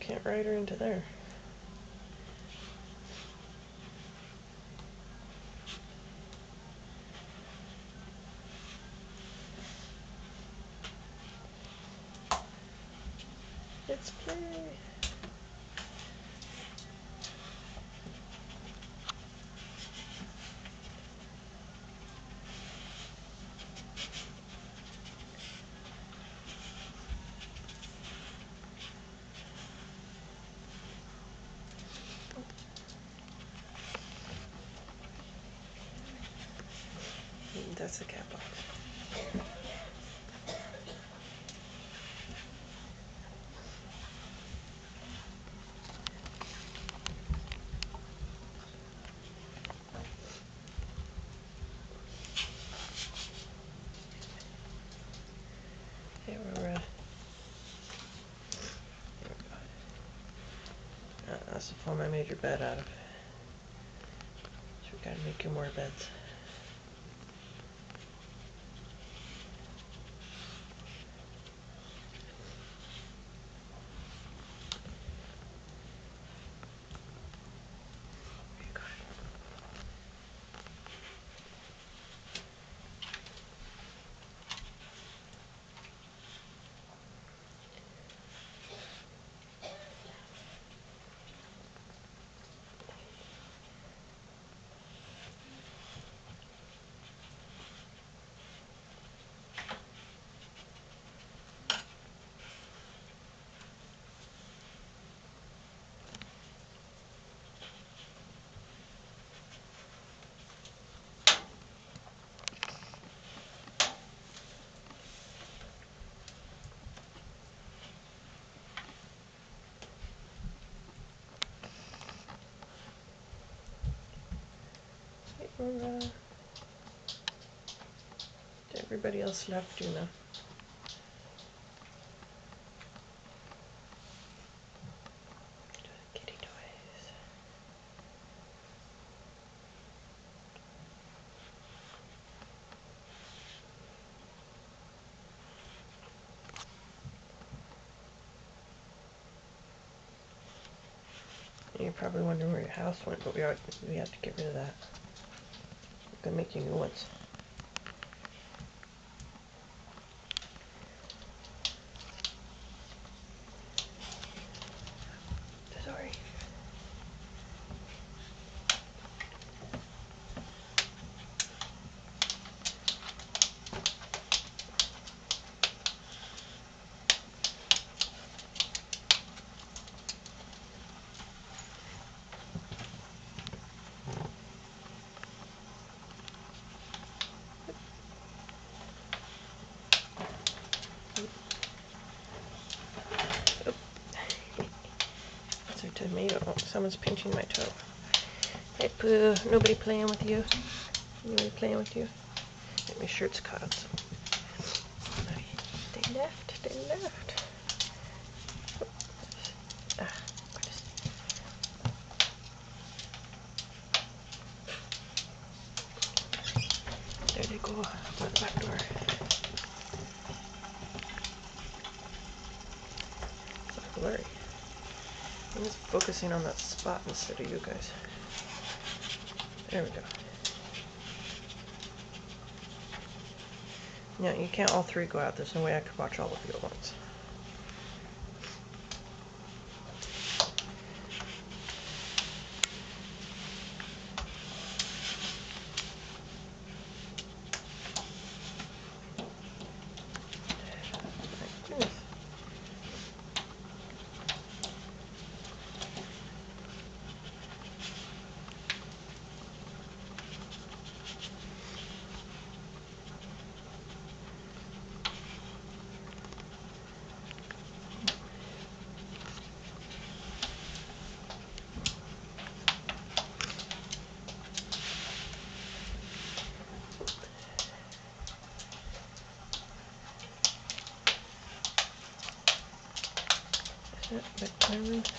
can't ride her into there. Let's play. That's a cat box. We're. Uh, that's the form I made your bed out of. So we gotta make you more beds. We're, uh, everybody else left you now. Kitty toys. You're probably wondering where your house went, but we are we have to get rid of that. We're gonna make A tomato. Oh, someone's pinching my toe. Hey, Pooh. Nobody playing with you? Nobody playing with you? Get my shirt's caught on some. They left. They left. There they go. Out the back door. Blurry. Just focusing on that spot instead of you guys. There we go. Yeah, you can't all three go out. There's no way I could watch all of you at once. My goodness. That diamond?